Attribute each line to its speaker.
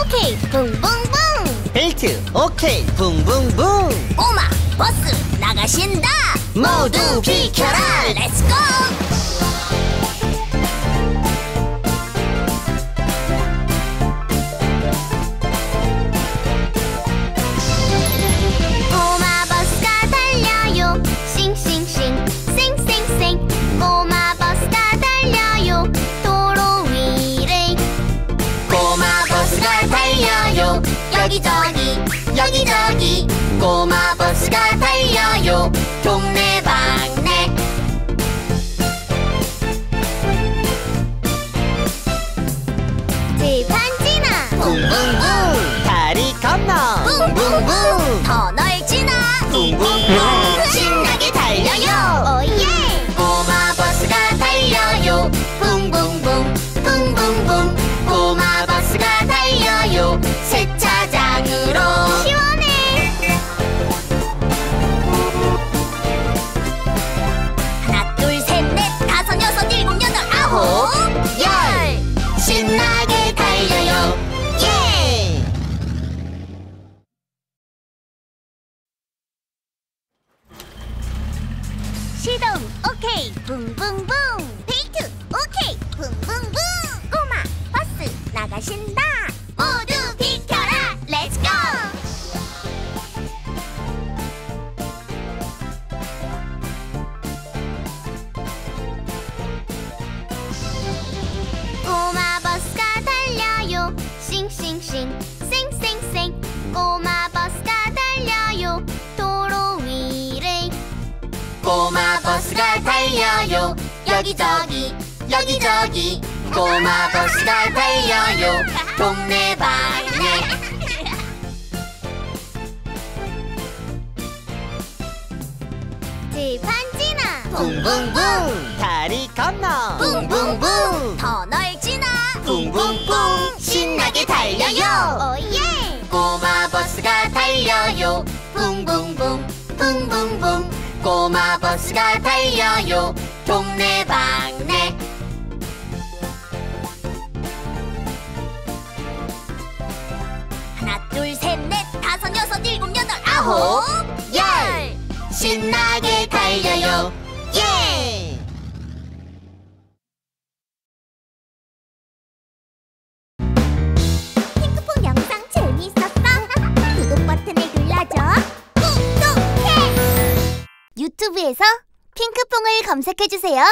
Speaker 1: 오케이 붕붕붕.
Speaker 2: 벨트 오케이 붕붕붕.
Speaker 1: 꼬마 버스 나가신다.
Speaker 2: 모두 비켜라.
Speaker 1: 렛츠고
Speaker 2: 여기저기 여기저기 꼬마 버스가 달려요. 동네 방네.
Speaker 1: 들판 지나.
Speaker 2: 붕붕붕. 다리 건너.
Speaker 1: 붕붕붕. 터널 열
Speaker 2: 신나게 달려요 예!
Speaker 1: 시동 오케이 붕붕붕 베이트 오케이 붕붕붕 꼬마 버스 나가신다 모두 비켜라 싱싱싱 쌩쌩쌩. 꼬마 버스가 달려요 도로 위를.
Speaker 2: 꼬마 버스가 달려요 여기저기 여기저기. 꼬마 버스가 달려요 동네 방네 붕붕붕. 다리 건너.
Speaker 1: 붕붕붕
Speaker 2: 붕붕붕. 꼬마 버스가 달려요. 동네 방네.
Speaker 1: 하나 둘 셋 넷. 다섯 여섯 일곱 여덟 아홉. 열.
Speaker 2: 신나게 달려요
Speaker 1: 유튜브에서 핑크퐁을 검색해주세요